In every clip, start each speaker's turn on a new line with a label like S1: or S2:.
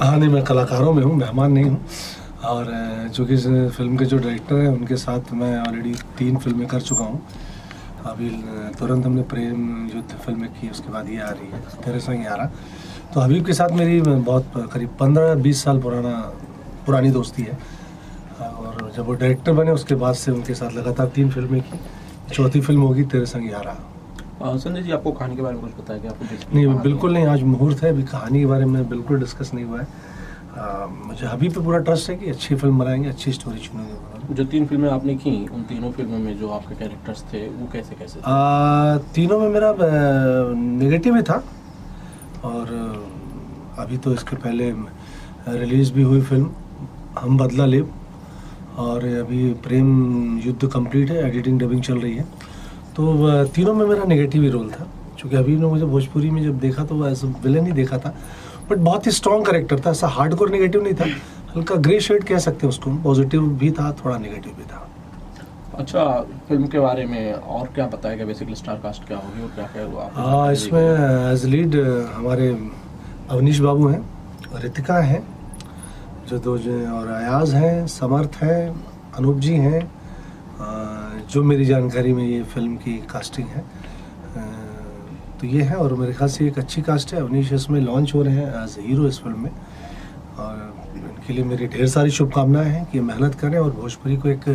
S1: हाँ नहीं मैं कलाकारों में हूँ मेहमान नहीं हूँ। और चूँकि इस फ़िल्म के जो डायरेक्टर हैं उनके साथ मैं ऑलरेडी तीन फ़िल्में कर चुका हूँ। अभी तुरंत हमने प्रेम युद्ध फ़िल्में की उसके बाद ये आ रही है तेरे संग यारा तो हबीब के साथ मेरी बहुत करीब पंद्रह बीस साल पुराना पुरानी दोस्ती है। और जब वो डायरेक्टर बने उसके बाद से उनके साथ लगातार तीन फ़िल्में की। चौथी फ़िल्म होगी तेरे संग यारा
S2: अ, संजय जी आपको कहानी के बारे में कुछ बताया कि आपको
S1: नहीं बिल्कुल नहीं आज मुहूर्त है अभी कहानी के बारे में बिल्कुल डिस्कस नहीं हुआ है। आ, मुझे अभी पे पूरा ट्रस्ट है कि अच्छी फ़िल्म बनाएँगे अच्छी स्टोरी चुनेंगे
S2: जो तीन फ़िल्में आपने की उन तीनों फ़िल्मों में जो आपके कैरेक्टर्स थे वो कैसे कैसे थे?
S1: आ, तीनों में मेरा नेगेटिव ही था। और अभी तो इसके पहले रिलीज़ भी हुई फ़िल्म हम बदला ले और अभी प्रेम युद्ध कंप्लीट है एडिटिंग डबिंग चल रही है। तो तीनों में मेरा नेगेटिव ही रोल था। क्योंकि अभी ने मुझे भोजपुरी में जब देखा तो एज विलन ही देखा था। बट बहुत ही स्ट्रॉन्ग करेक्टर था ऐसा हार्डकोर नेगेटिव नहीं था। हल्का ग्रे शेड कह सकते हैं उसको। पॉजिटिव भी था थोड़ा नेगेटिव भी था।
S2: अच्छा फ़िल्म के बारे में और क्या बताएगा बेसिकली स्टार कास्ट क्या होगी और क्या क्या हुआ
S1: हाँ इसमें एज लीड हमारे अवनीश बाबू हैं रितिका हैं जो दो जो और अयाज हैं समर्थ हैं अनूप जी हैं जो मेरी जानकारी में ये फ़िल्म की कास्टिंग है तो ये है और मेरे ख्याल से एक अच्छी कास्ट है। अवनीश इसमें लॉन्च हो रहे हैं एज हीरो इस फ़िल्म में। और इनके लिए मेरी ढेर सारी शुभकामनाएँ हैं कि मेहनत करें और भोजपुरी को एक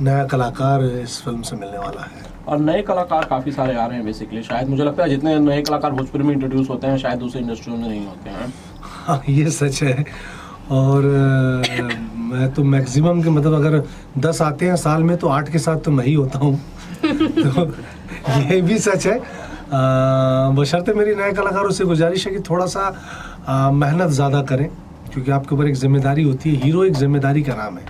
S1: नया कलाकार इस फ़िल्म से मिलने वाला है।
S2: और नए कलाकार काफ़ी सारे आ रहे हैं बेसिकली शायद मुझे लगता है जितने नए कलाकार भोजपुरी में इंट्रोड्यूस होते हैं शायद दूसरी इंडस्ट्री में नहीं होते हैं।
S1: हाँ ये सच है। और मैं तो मैक्सिमम के मतलब अगर दस आते हैं साल में तो आठ के साथ तो मैं ही होता हूँ। तो ये भी सच है। बशर्ते मेरी नए कलाकारों से गुजारिश है कि थोड़ा सा मेहनत ज़्यादा करें, क्योंकि आपके ऊपर एक ज़िम्मेदारी होती है। हीरो एक ज़िम्मेदारी का नाम है।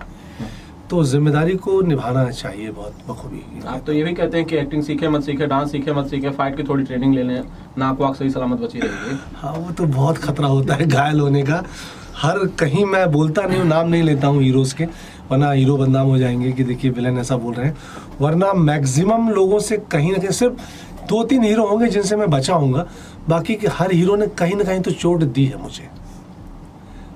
S1: तो ज़िम्मेदारी को निभाना चाहिए बहुत बखूबी।
S2: आप तो ये भी कहते हैं कि एक्टिंग सीखे मत सीखे डांस सीखे मत सीखे फाइट की थोड़ी ट्रेनिंग ले लें नाक वाक सही सलामत बची रहेगी।
S1: हाँ वो तो बहुत खतरा होता है घायल होने का। हर कहीं मैं बोलता नहीं हूँ नाम नहीं लेता हूँ हीरोज के वरना हीरो बदनाम हो जाएँगे कि देखिए विलन ऐसा बोल रहे हैं। वरना मैक्सिमम लोगों से कहीं ना कहीं सिर्फ़ दो तीन हीरो होंगे जिनसे मैं बचा हूँगा बाकी के हर हीरो ने कहीं ना कहीं तो चोट दी है मुझे।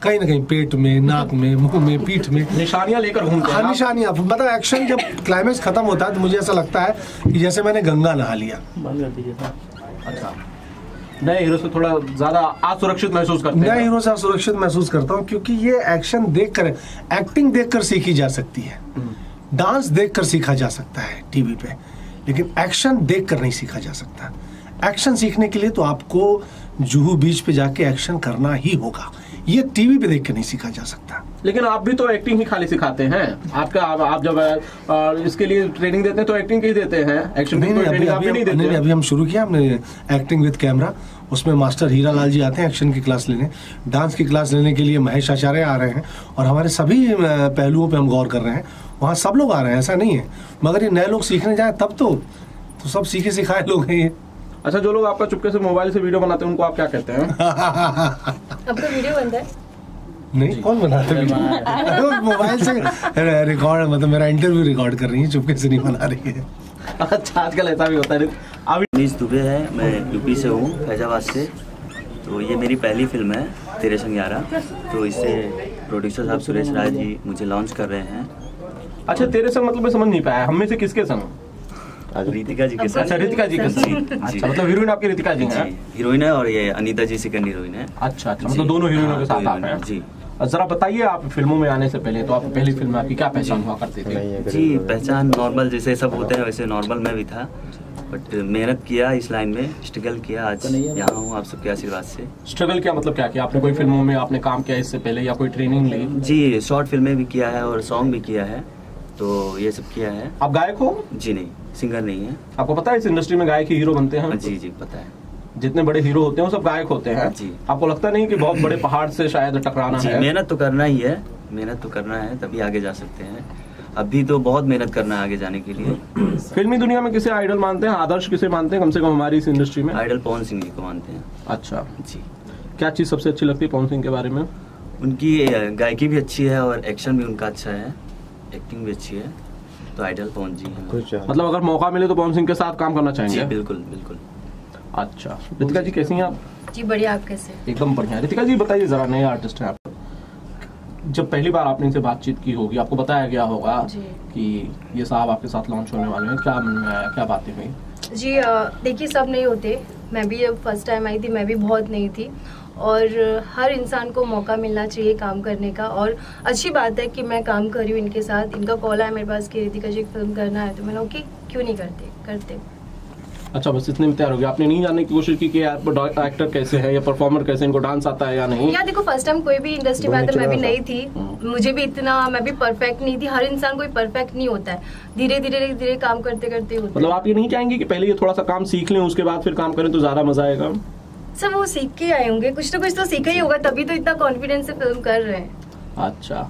S1: कहीं ना कहीं पेट में नाक में मुँह में पीठ में।
S2: निशानियाँ लेकर घूमते हैं
S1: हाँ। निशानियाँ। मतलब एक्शन जब क्लाइमेक्स खत्म होता है तो मुझे ऐसा लगता है कि जैसे मैंने गंगा नहा लिया।
S2: अच्छा। नए हीरो से थोड़ा ज़्यादा असुरक्षित महसूस करते
S1: नए हीरो से सुरक्षित महसूस करता हूँ क्योंकि ये एक्शन देखकर एक्टिंग देखकर सीखी जा सकती है। डांस देखकर सीखा जा सकता है टीवी पे लेकिन एक्शन देखकर नहीं सीखा जा सकता। एक्शन सीखने के लिए तो आपको जुहू बीच पे जाके एक्शन करना ही होगा। ये टीवी पे देख के नहीं सीखा जा सकता।
S2: लेकिन आप भी तो एक्टिंग ही खाली सिखाते हैं। आपका आप, आप जब अ, इसके लिए ट्रेनिंग देते हैं तो एक्टिंग की ही देते हैं। एक्शन
S1: नहीं नहीं अभी अभी
S2: नहीं देते।
S1: अभी हम शुरू किया हमने एक्टिंग विद कैमरा उसमें मास्टर हीरा लाल जी आते हैं एक्शन की क्लास लेने। डांस की क्लास लेने के लिए महेश आचार्य आ रहे हैं और हमारे सभी पहलुओं पे हम गौर कर रहे हैं। वहाँ सब लोग आ रहे हैं ऐसा नहीं है। मगर ये नए लोग सीखने जाए तब तो तो सब सीखे सिखाए लोग हैं ये।
S2: अच्छा जो लोग आपका चुपके से मोबाइल से वीडियो बनाते हैं उनको आप क्या कहते हैं?
S3: आपका वीडियो बनता है?
S1: नहीं कौन बनाते हैं मोबाइल से रिकॉर्ड मतलब मेरा इंटरव्यू रिकॉर्ड कर रही है चुपके से नहीं बना रही है।
S2: अच्छा आजकल ऐसा भी होता है। अभी
S4: मनीष दुबे है मैं यूपी से हूँ फैजाबाद से। तो ये मेरी पहली फ़िल्म है तेरे संग यारा। तो इससे प्रोड्यूसर साहब सुरेश राय जी मुझे लॉन्च कर रहे हैं।
S2: अच्छा तेरे संग मतलब मैं समझ नहीं पाया। हम में से किसके संग?
S4: रितिका जी के साथ
S2: अच्छा रितिका जी के
S4: जी।
S2: अच्छा मतलब हीरोइन आपकी रितिका जी हैं
S4: हीरोइन है और ये अनीता जी सेकंड हीरोइन है।
S2: अच्छा अच्छा मतलब दोनों हीरोइनों के
S4: हाँ,
S2: साथ आप हैं।
S4: जी।
S2: जरा बताइए आप फ़िल्मों में आने से पहले तो आप पहली फ़िल्म में आपकी क्या पहचान हुआ करती थी?
S4: जी पहचान नॉर्मल जैसे सब होते हैं वैसे नॉर्मल में भी था। बट मेहनत किया इस लाइन में स्ट्रगल किया आज यहाँ हूँ आप सबके आशीर्वाद से।
S2: स्ट्रगल क्या मतलब क्या किया आपने? कोई फ़िल्मों में आपने काम किया इससे पहले या कोई ट्रेनिंग ली?
S4: जी शॉर्ट फ़िल्में भी किया है और सॉन्ग भी किया है तो ये सब किया है।
S2: आप गायक हो?
S4: जी नहीं। सिंगर नहीं है।
S2: आपको पता है इस इंडस्ट्री में गायक ही हीरो बनते हैं?
S4: जी जी पता है।
S2: जितने बड़े हीरो होते हैं वो सब गायक होते हैं।
S4: जी।
S2: आपको लगता नहीं कि बहुत बड़े पहाड़ से शायद टकराना है?
S4: मेहनत तो करना ही है। मेहनत तो करना है तभी आगे जा सकते हैं। अभी तो बहुत मेहनत करना है आगे जाने के लिए।
S2: फिल्मी दुनिया में किसे आइडल मानते हैं? आदर्श किसे मानते हैं? कम से कम हमारी इस इंडस्ट्री में।
S4: आइडल पवन सिंह जी को मानते हैं।
S2: अच्छा।
S4: जी।
S2: क्या चीज़ सबसे अच्छी लगती है पवन सिंह के बारे में?
S4: उनकी गायकी भी अच्छी है और एक्शन भी उनका अच्छा है। एक्टिंग भी अच्छी है। तो आइडल पवन जी हैं।
S2: मतलब अगर मौका मिले तो पवन सिंह के साथ काम करना
S4: जी
S2: चाहेंगे
S4: बिल्कुल बिल्कुल।
S2: अच्छा। रितिका जी कैसी हैं आप?
S3: जी बढ़िया आप कैसे
S2: एकदम बढ़िया। रितिका जी बताइए जरा नए आर्टिस्ट हैं आप। जब पहली बार आपने इनसे बातचीत की होगी आपको बताया गया होगा
S3: जी।
S2: कि ये साहब आपके साथ लॉन्च होने वाले हैं। क्या मन में आया क्या बातें हुई?
S3: जी देखिए सब नहीं होते। मैं भी जब फ़र्स्ट टाइम आई थी मैं भी बहुत नहीं थी। और हर इंसान को मौका मिलना चाहिए काम करने का। और अच्छी बात है कि मैं काम कर रही हूँ इनके साथ। इनका कॉल आया मेरे पास कि रितिका जी फ़िल्म करना है। तो मैंने ओके क्यों नहीं करते करते?
S2: अच्छा बस इतने में तैयार हो गया। आपने नहीं जानने की कोशिश की कि यार एक्टर कैसे है या परफॉर्मर कैसे इनको डांस आता है या नहीं?
S3: यार देखो फ़र्स्ट टाइम कोई भी इंडस्ट्री में मैं भी नहीं थी। मुझे भी इतना मैं भी परफेक्ट नहीं थी। हर इंसान कोई परफेक्ट नहीं होता है। धीरे धीरे धीरे काम करते करते होता
S2: मतलब आप ये नहीं चाहेंगे कि पहले ये थोड़ा सा काम सीख लें उसके बाद फिर काम करें तो ज़्यादा मज़ा आएगा?
S3: सब वो सीख के आए होंगे। कुछ तो कुछ तो सीखा ही होगा तभी तो इतना कॉन्फिडेंस से फ़िल्म कर रहे हैं।
S2: अच्छा।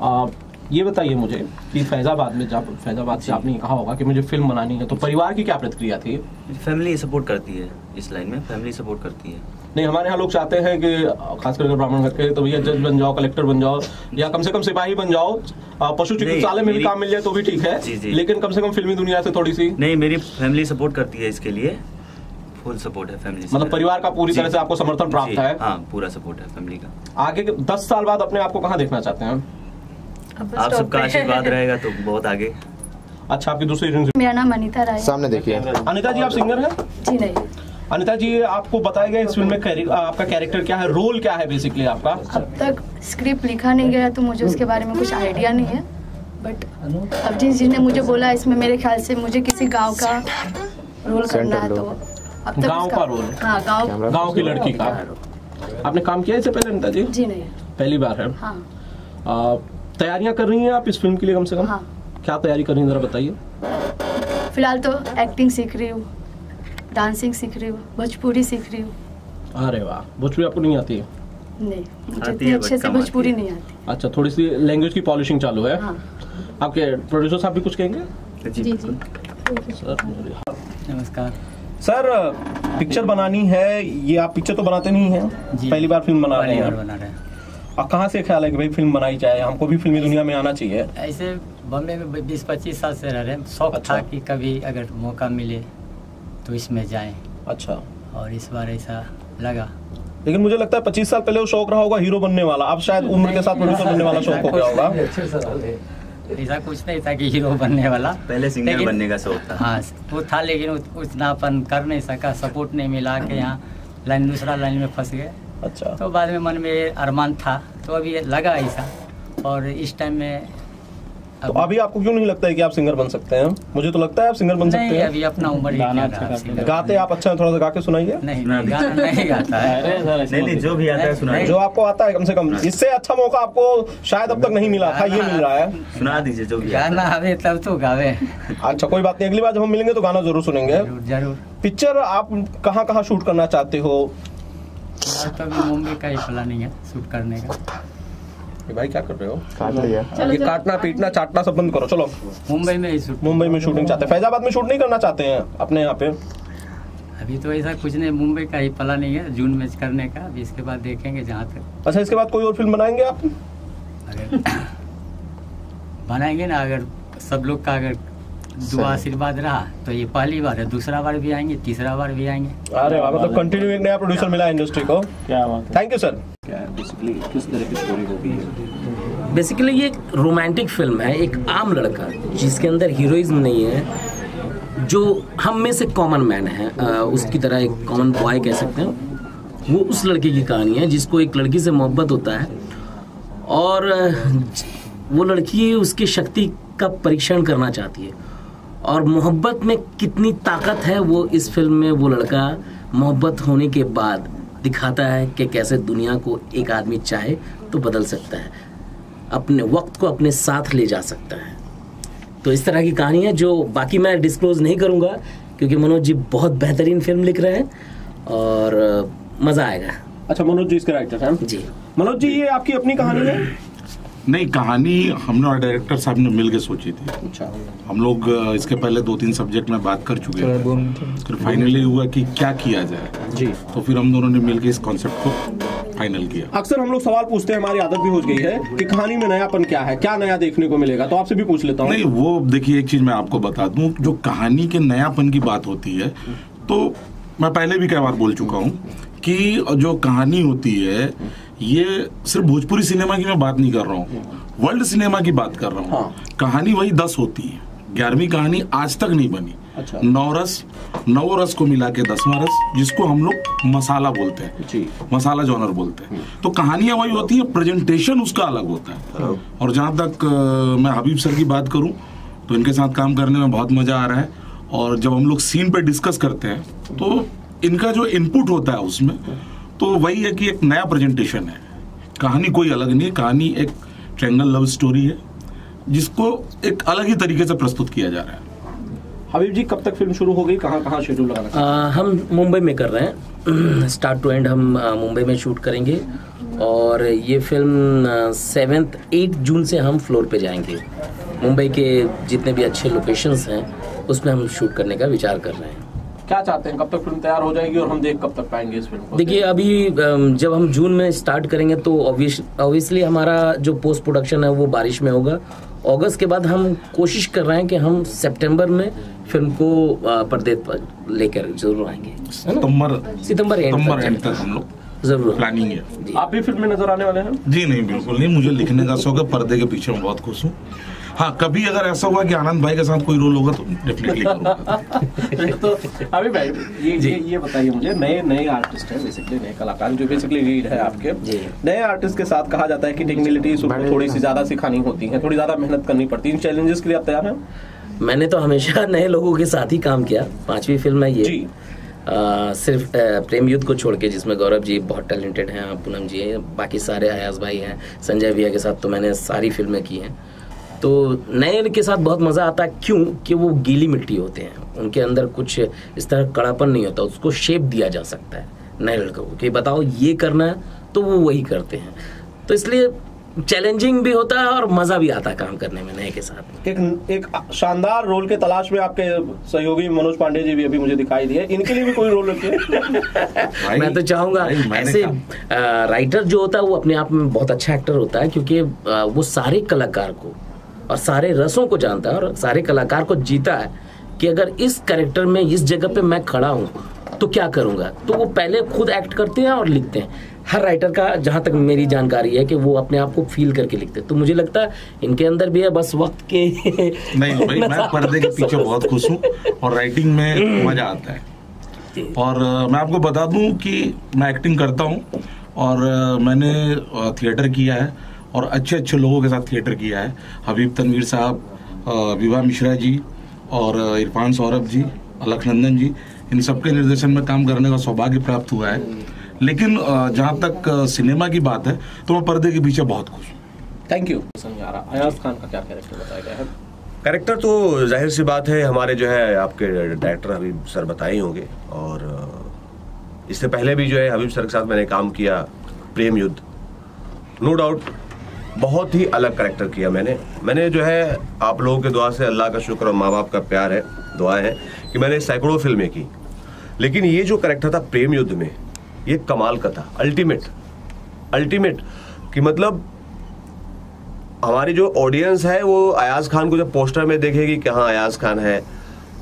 S2: आ, ये बताइए मुझे कि फैजाबाद में जब फैजाबाद से आपने कहा होगा कि मुझे फ़िल्म बनानी है तो परिवार की क्या प्रतिक्रिया थी?
S4: फैमिली सपोर्ट करती है इस लाइन में फैमिली सपोर्ट करती है।
S2: नहीं हमारे यहाँ लोग चाहते हैं कि खास करके ब्राह्मण घर के तो भैया जज बन जाओ कलेक्टर बन जाओ या कम से कम सिपाही बन जाओ। पशु चिकित्सालय में भी काम मिल जाए तो भी ठीक है
S4: जी, जी।
S2: लेकिन कम से कम फिल्मी दुनिया से थोड़ी सी।
S4: नहीं मेरी फैमिली सपोर्ट करती है इसके लिए। फुल सपोर्ट है फैमिली
S2: मतलब परिवार का पूरी तरह से आपको समर्थन प्राप्त है?
S4: हाँ पूरा सपोर्ट है फैमिली का।
S2: आगे के दस साल बाद अपने आप को कहाँ देखना चाहते हैं?
S4: आप सबका आशीर्वाद रहेगा तो बहुत आगे।
S2: अच्छा आपकी दूसरी
S5: मेरा नाम अनीता राय।
S6: सामने देखिए।
S2: अनिता जी आप सिंगर हैं?
S5: जी नहीं।
S2: अनिता जी आपको बताया गया इस फ़िल्म में कैरि- आपका कैरेक्टर क्या है? रोल क्या है बेसिकली आपका?
S5: अब तक स्क्रिप्ट लिखा नहीं गया तो मुझे उसके बारे में कुछ आइडिया नहीं है। बट अब जिस जिसने मुझे बोला इसमें मेरे ख्याल से मुझे किसी गाँव का रोल करना है तो। अब तक
S2: गाँव का रोल?
S5: हाँ। गाँव
S2: गाँव की लड़की का। आपने काम किया इससे पहले अनिता जी
S5: जी नहीं।
S2: पहली बार है।
S5: हाँ।
S2: तैयारियाँ कर रही हैं आप इस फ़िल्म के लिए कम से कम?
S5: हाँ।
S2: क्या तैयारी कर रही हैं? जरा बताइए।
S5: फ़िलहाल तो एक्टिंग सीख रही हूँ डांसिंग सीख रही हूँ भोजपुरी सीख रही हूँ।
S2: अरे वाह भोजपुरी आपको नहीं आती? है
S5: नहीं मुझे
S4: आती
S5: इतनी
S4: है,
S5: अच्छे से भोजपुरी नहीं आती।
S2: अच्छा थोड़ी सी लैंग्वेज की पॉलिशिंग चालू है।
S5: हाँ।
S2: आपके प्रोड्यूसर साहब भी कुछ कहेंगे?
S4: जी
S5: जी
S2: सर
S7: नमस्कार।
S2: सर पिक्चर बनानी है ये आप पिक्चर तो बनाते नहीं हैं। पहली बार फ़िल्म बना रहे हैं और कहाँ से ख्याल है कि भाई फ़िल्म बनाई जाए? हमको भी फिल्मी दुनिया में आना चाहिए।
S7: ऐसे बॉम्बे में बीस पच्चीस साल से रह रहे हैं। शौक
S2: अच्छा।
S7: था कि कभी अगर मौका मिले तो इसमें जाएँ।
S2: अच्छा।
S7: और इस बार ऐसा लगा।
S2: लेकिन मुझे लगता है पच्चीस साल पहले वो शौक रहा होगा हीरो बनने वाला। अब शायद उम्र के साथ प्रोड्यूसर बनने वाला शौक हो गया होगा।
S7: ऐसा कुछ नहीं था कि हीरो बनने वाला।
S4: पहले सिंगर बनने का शौक था।
S7: हाँ वो था लेकिन उतना अपन कर नहीं सका सपोर्ट नहीं मिला के यहाँ लाइन दूसरा लाइन में फंस गए।
S2: अच्छा।
S7: तो बाद में मन में अरमान था तो अभी लगा ऐसा। और इस टाइम में
S2: तो अभी आपको क्यों नहीं लगता है कि आप सिंगर बन सकते हैं? मुझे तो लगता है आप सिंगर बन सकते हैं।
S7: अभी अपना उम्र ही क्या
S2: गाते आप अच्छा है थोड़ा सा गा के सुनाइए।
S7: नहीं नहीं, गाना नहीं गाता है।
S4: नहीं नहीं जो भी आता है सुना
S2: जो आपको आता है कम से कम इससे अच्छा मौका आपको शायद अब तक नहीं मिला था ये मिल रहा है।
S4: सुना दीजिए जो भी
S7: गाना हमें तब तो गावे।
S2: अच्छा कोई बात नहीं अगली बार जब हम मिलेंगे तो गाना ज़रूर सुनेंगे।
S7: ज़रूर
S2: पिक्चर आप कहाँ कहाँ शूट करना चाहते हो?
S7: तो मुंबई का ही प्लानिंग है शूट करने का।
S2: ये भाई क्या कर रहे हो?
S6: काट लिया।
S2: ये काटना पीटना चाटना सब बंद करो चलो।
S7: मुंबई में
S2: मुंबई में शूटिंग चाहते हैं। फैजाबाद में शूट नहीं करना चाहते हैं अपने यहाँ पे।
S7: अभी तो ऐसा कुछ नहीं मुंबई का ही प्लानिंग है जून में करने का। अभी इसके बाद देखेंगे जहाँ तक।
S2: अच्छा इसके बाद कोई और फ़िल्म बनाएँगे आप?
S7: अगर बनाएँगे ना अगर सब लोग का अगर दुआ आशीर्वाद रहा तो ये पहली बार है। दूसरा बार भी आएँगे तीसरा बार भी आएँगे।
S2: अरे मतलब कंटिन्यू एक नया प्रोड्यूसर मिला इंडस्ट्री को।
S8: क्या बात
S2: थैंक यू सर
S8: बेसिकली किस तरह की स्टोरी होगी
S9: बेसिकली ये एक रोमांटिक फ़िल्म है, एक आम लड़का, जिसके अंदर हीरोइज्म नहीं है, जो हम में से कॉमन मैन है उसकी तरह एक कॉमन बॉय कह सकते हैं। वो उस लड़के की कहानी है, जिसको एक लड़की से मोहब्बत होता है, और वो लड़की उसकी शक्ति का परीक्षण करना चाहती है। और मोहब्बत में कितनी ताकत है, वो इस फ़िल्म में वो लड़का मोहब्बत होने के बाद। दिखाता है कि कैसे दुनिया को एक आदमी चाहे तो बदल सकता है। अपने वक्त को अपने साथ ले जा सकता है। तो इस तरह की कहानी है जो बाकी मैं डिस्क्लोज नहीं करूँगा क्योंकि मनोज जी बहुत बेहतरीन फ़िल्म लिख रहे हैं और मज़ा आएगा।
S2: अच्छा मनोज जी इसके राइटर हैं।
S9: जी।
S2: मनोज जी ये आपकी अपनी कहानी है?
S10: नहीं कहानी हमने और डायरेक्टर साहब ने मिल के सोची थी।
S2: अच्छा।
S10: हम लोग इसके पहले दो तीन सब्जेक्ट में बात कर चुके थे फिर फाइनली हुआ कि क्या किया जाए।
S2: जी।
S10: तो फिर हम दोनों ने मिल के इस कॉन्सेप्ट को फाइनल किया।
S2: अक्सर हम लोग सवाल पूछते हैं हमारी आदत भी हो गई है कि कहानी में नयापन क्या है क्या नया देखने को मिलेगा? तो आपसे भी पूछ लेता हूँ।
S10: नहीं वो देखिए एक चीज़ मैं आपको बता दूँ जो कहानी के नयापन की बात होती है तो मैं पहले भी कई बार बोल चुका हूँ कि जो कहानी होती है ये सिर्फ़ भोजपुरी सिनेमा की मैं बात नहीं कर रहा हूँ। वर्ल्ड सिनेमा की बात कर रहा हूँ।
S2: हाँ।
S10: कहानी वही दस होती है। ग्यारहवीं कहानी आज तक नहीं बनी।
S2: अच्छा।
S10: नौ रस नौ रस को मिला के दसवा रस जिसको हम लोग मसाला बोलते हैं।
S2: जी।
S10: मसाला जॉनर बोलते हैं। तो कहानियाँ वही होती है प्रेजेंटेशन उसका अलग होता है। और जहाँ तक मैं हबीब सर की बात करूँ तो इनके साथ काम करने में बहुत मज़ा आ रहा है। और जब हम लोग सीन पे डिस्कस करते हैं तो इनका जो इनपुट होता है उसमें तो वही है कि एक नया प्रेजेंटेशन है। कहानी कोई अलग नहीं है कहानी एक ट्रेंगल लव स्टोरी है जिसको एक अलग ही तरीके से प्रस्तुत किया जा रहा है।
S2: हबीब जी कब तक फ़िल्म शुरू हो गई? कहाँ कहाँ शेड्यूल लगाना
S9: आ, हम मुंबई में कर रहे हैं। स्टार्ट टू एंड हम मुंबई में शूट करेंगे। और ये फ़िल्म सेवेंथ एट जून से हम फ्लोर पे जाएँगे। मुंबई के जितने भी अच्छे लोकेशंस हैं उसमें हम शूट करने का विचार कर रहे हैं।
S2: क्या चाहते हैं? कब तक फ़िल्म तैयार हो जाएगी और हम देख कब तक पाएँगे इस फ़िल्म को?
S9: देखिए अभी जब हम जून में स्टार्ट करेंगे तो ऑब्वियसली हमारा जो पोस्ट प्रोडक्शन है वो बारिश में होगा। अगस्त के बाद हम कोशिश कर रहे हैं कि हम सितंबर में फ़िल्म को पर्दे पर लेकर ज़रूर आएँगे?
S10: सितंबर
S9: सितंबर एंड तक
S10: हम लोग
S9: ज़रूर।
S10: प्लानिंग है।
S2: आप भी फ़िल्म में नज़र आने वाले हैं?
S10: जी नहीं बिल्कुल नहीं मुझे लिखने का शौक है पर्दे के पीछे मैं बहुत खुश हूँ। हाँ कभी अगर ऐसा हुआ कि आनंद भाई के साथ कोई रोल होगा तो डेफिनेटली करूँगा।
S2: तो अभी भाई ये ये ये बताइए मुझे नए नए आर्टिस्ट हैं बेसिकली नए कलाकार जो बेसिकली लीड है आपके। नए आर्टिस्ट के साथ कहा जाता है कि टेक्निकलिटीज उनको थोड़ी सी ज़्यादा सिखानी होती है थोड़ी ज़्यादा मेहनत करनी पड़ती है। इन चैलेंजेस के लिए आप तैयार हैं?
S9: मैंने तो हमेशा नए लोगों के साथ ही काम किया। पांचवी फ़िल्म है ये। आ, सिर्फ़ आ, प्रेम युद्ध को छोड़ के जिसमें गौरव जी बहुत टैलेंटेड हैं पूनम जी हैं बाकी सारे अयाज भाई हैं संजय भैया के साथ तो मैंने सारी फ़िल्में की हैं। तो नए के साथ बहुत मज़ा आता है क्यों? कि वो गीली मिट्टी होते हैं। उनके अंदर कुछ इस तरह कड़ापन नहीं होता उसको शेप दिया जा सकता है नए लड़कों को। कि बताओ ये करना है तो वो वही करते हैं। तो इसलिए चैलेंजिंग भी होता है और मज़ा भी आता है काम करने में नए के साथ।
S2: एक एक शानदार रोल के तलाश में आपके सहयोगी मनोज पांडे जी भी अभी मुझे दिखाई दिए। इनके लिए भी कोई रोल रखिए।
S9: मैं तो चाहूँगा ऐसे राइटर जो होता है वो अपने आप में बहुत अच्छा एक्टर होता है क्योंकि आ, वो सारे कलाकार को और सारे रसों को जानता है और सारे कलाकार को जीता है कि अगर इस कैरेक्टर में इस जगह पे मैं खड़ा हूँ तो क्या करूँगा? तो वो पहले खुद एक्ट करते हैं और लिखते हैं। हर राइटर का जहाँ तक मेरी जानकारी है कि वो अपने आप को फील करके लिखते हैं। तो मुझे लगता है इनके अंदर भी है बस वक्त के
S10: नहीं भाई मैं पर्दे के पीछे बहुत खुश हूँ और राइटिंग में मज़ा आता है। और मैं आपको बता दूँ कि मैं एक्टिंग करता हूँ और मैंने थिएटर किया है। और अच्छे अच्छे लोगों के साथ थिएटर किया है। हबीब तनवीर साहब विवाह मिश्रा जी और इरफान सौरभ जी अलखनंदन जी इन सबके निर्देशन में काम करने का सौभाग्य प्राप्त हुआ है। लेकिन जहाँ तक सिनेमा की बात है तो मैं पर्दे के पीछे बहुत खुश हूँ।
S2: थैंक यू अयाज खान का क्या कैरेक्टर बताया गया है?
S6: कैरेक्टर तो ज़ाहिर सी बात है हमारे जो है आपके डायरेक्टर हबीब सर बताए होंगे। और इससे पहले भी जो है हबीब सर के साथ मैंने काम किया प्रेम युद्ध। नो डाउट बहुत ही अलग करेक्टर किया मैंने। मैंने जो है, आप लोगों के दुआ से अल्लाह का शुक्र और माँ बाप का प्यार है, दुआ है कि मैंने सैकड़ों फ़िल्में की। लेकिन ये जो करेक्टर था प्रेम युद्ध में, ये कमाल का था। अल्टीमेट अल्टीमेट कि मतलब हमारी जो ऑडियंस है, वो अयाज खान को जब पोस्टर में देखेगी कि हाँ अयाज खान है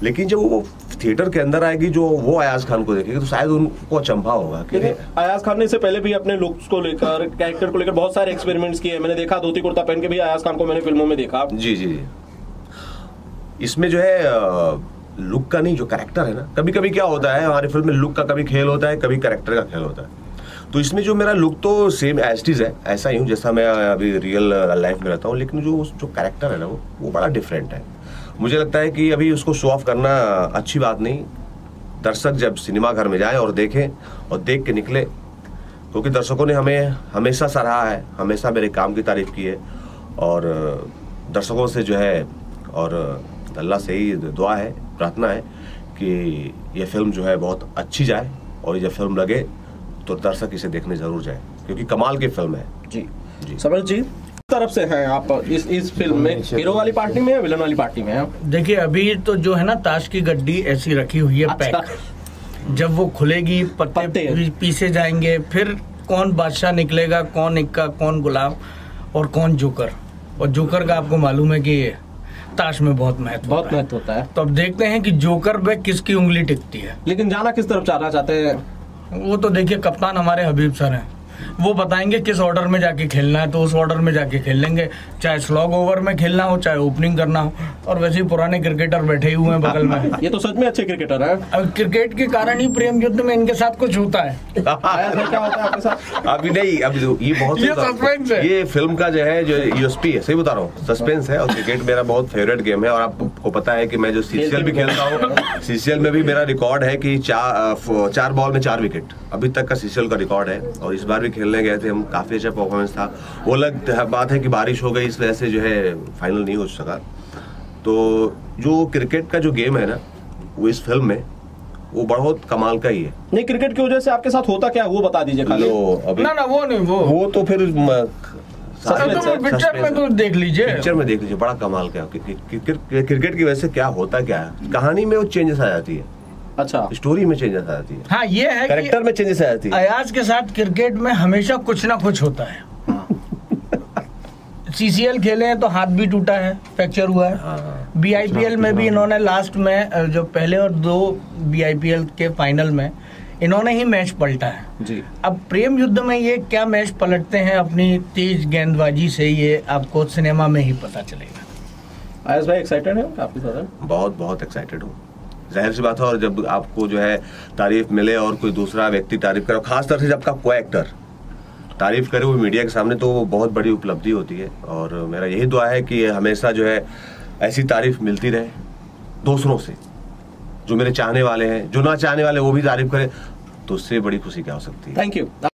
S6: लेकिन जब वो थिएटर के अंदर आएगी जो वो अयाज खान को देखेगी तो शायद उनको अचंभा होगा कि
S2: अयाज खान ने इससे पहले भी अपने लुक्स को लेकर कैरेक्टर को लेकर बहुत सारे एक्सपेरिमेंट्स किए मैंने देखा धोती कुर्ता पहन के भी अयाज खान को मैंने फ़िल्मों में देखा।
S6: जी जी इसमें जो है लुक का नहीं जो कैरेक्टर है ना कभी कभी क्या होता है हमारी फ़िल्म में लुक का कभी खेल होता है कभी कैरेक्टर का खेल होता है। तो इसमें जो मेरा लुक तो सेम एस्टिज है ऐसा ही हूँ जैसा मैं अभी रियल लाइफ में रहता हूँ लेकिन जो जो कैरेक्टर है ना वो वो बड़ा डिफरेंट है। मुझे लगता है कि अभी उसको शो ऑफ़ करना अच्छी बात नहीं। दर्शक जब सिनेमा घर में जाए और देखें और देख के निकले क्योंकि दर्शकों ने हमें हमेशा सराहा है हमेशा मेरे काम की तारीफ़ की है और दर्शकों से जो है और अल्लाह से ही दुआ है प्रार्थना है कि यह फ़िल्म जो है बहुत अच्छी जाए और ये जब फ़िल्म लगे तो दर्शक इसे देखने ज़रूर जाए क्योंकि कमाल की फ़िल्म है।
S2: जी। जी। समझ जी तरफ़ से हैं आप इस इस फ़िल्म में। हीरो वाली पार्टी में या विलन वाली पार्टी में हैं
S11: देखिए अभी तो जो है ना ताश की गड्डी ऐसी रखी हुई है
S2: अच्छा।
S11: पैक। जब वो खुलेगी पत्ते,
S2: पत्ते।
S11: पीसे जाएँगे फिर कौन बादशाह निकलेगा कौन इक्का कौन गुलाब और कौन जोकर? और जोकर का आपको मालूम है कि ताश में बहुत महत्व
S2: बहुत महत्व होता है।
S11: तो अब देखते हैं कि जोकर पे किसकी उंगली टिकती है।
S2: लेकिन जाना किस तरफ़ जाना चाहते हैं?
S11: वो तो देखिए कप्तान हमारे हबीब सर हैं। वो बताएँगे किस ऑर्डर में जाके खेलना है तो उस ऑर्डर में जाके खेल लेंगे। चाहे स्लॉग ओवर में खेलना हो चाहे ओपनिंग करना हो और वैसे ही पुराने क्रिकेटर बैठे हुए हैं बगल में।
S2: ये तो सच में अच्छे क्रिकेटर है।
S11: अब क्रिकेट के कारण ही प्रेम युद्ध में इनके साथ कुछ होता है।
S2: क्या होता है आपके साथ?
S6: अभी नहीं अभी तो ये बहुत
S11: ये suspense है।
S6: ये फ़िल्म का जो है जो यूएसपी है सही बता रहा हूँ। सस्पेंस है और क्रिकेट मेरा बहुत फेवरेट गेम है और आपको पता है कि मैं जो सीसीएल भी खेलता हूँ सीसीएल में भी मेरा रिकॉर्ड है कि चार चार बॉल में चार विकेट अभी तक का सीसीएल का रिकॉर्ड है और इस बार भी खेलने गए थे हम काफ़ी अच्छा परफॉर्मेंस था। वो अलग बात है कि बारिश हो गई इस वजह से जो है फाइनल नहीं हो सका। तो जो क्रिकेट का जो गेम है ना वो इस फ़िल्म में वो बहुत कमाल का ही है।
S2: नहीं क्रिकेट की वजह से आपके साथ होता क्या वो बता दीजिए खाली।
S6: अभी
S11: ना ना वो नहीं वो
S6: वो तो फिर म-
S11: सर, तो पिक्चर में तो देख लीजिए।
S6: पिक्चर में देख लीजिए बड़ा कमाल कि- क्रिकेट की वजह से क्या होता क्या है? कहानी में वो चेंजेस आ जाती है।
S2: अच्छा।
S6: स्टोरी में चेंजेस आ जाती है।
S11: हाँ ये है
S6: कैरेक्टर में चेंजेस आ जाती है।
S11: अयाज के साथ क्रिकेट में हमेशा कुछ ना कुछ होता है। सीसीएल खेले हैं तो हाथ भी टूटा है फ्रैक्चर हुआ है। बीआईपीएल में भी इन्होंने लास्ट में जो पहले और दो बीआईपीएल के फाइनल में इन्होंने ही मैच पलटा है।
S2: जी।
S11: अब प्रेम युद्ध में ये क्या मैच पलटते हैं अपनी तेज गेंदबाजी से ये आपको सिनेमा में ही पता चलेगा।
S2: आयस भाई एक्साइटेड है आपके साथ?
S6: बहुत बहुत एक्साइटेड हूँ। ज़ाहिर सी बात है और जब आपको जो है तारीफ़ मिले और कोई दूसरा व्यक्ति तारीफ़ करे खास तौर से जब आपका को एक्टर तारीफ़ करे वो मीडिया के सामने तो वो बहुत बड़ी उपलब्धि होती है। और मेरा यही दुआ है कि हमेशा जो है, ऐसी तारीफ़ मिलती रहे दूसरों से, जो मेरे चाहने वाले हैं। जो ना चाहने वाले, वो भी तारीफ़ करें तो उससे बड़ी खुशी क्या हो सकती है।
S2: Thank you